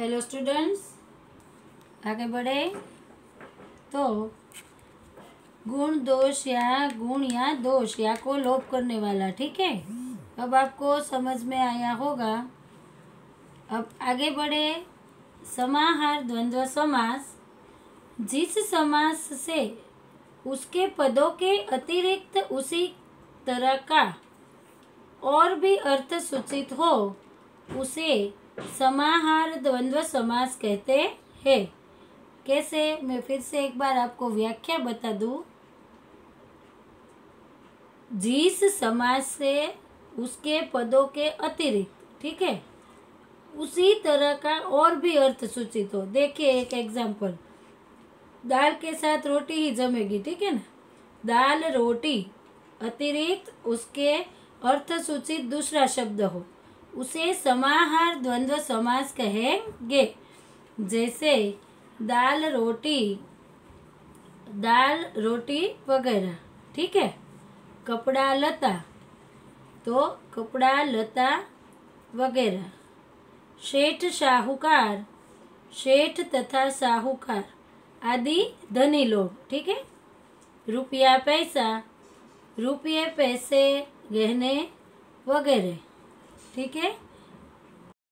Hello students आगे बढ़े। तो गुण दोष या गुण या दोष या को लोप करने वाला, ठीक है? अब आपको समझ में आया होगा। अब आगे बढ़े। समाहार द्वंद्व समास। जिस समास से उसके पदों के अतिरिक्त उसी तरह का और भी अर्थ सूचित हो, उसे समाहार द्वंद्व समास कहते हैं। कैसे? मैं फिर से एक बार आपको व्याख्या बता दूँ। जिस समास से उसके पदों के अतिरिक्त, ठीक है? उसी तरह का और भी अर्थ सूचित हो। देखिए एक एग्ज़ाम्पल दाल के साथ रोटी ही जमेगी, ठीक है ना? दाल रोटी अतिरिक्त उसके अर्थ सूचित दूसरा शब्द हो। उसे समाहार द्वंद्व समास कहेंगे। जैसे दाल रोटी दाल रोटी वगैरह, ठीक है? कपड़ा लता तो कपड़ा लता वगैरह। शेठ साहूकार, शेठ तथा साहूकार आदि धनी लोग, ठीक है? रुपया पैसा, रुपये पैसे, गहने वगैरह। ठीक है?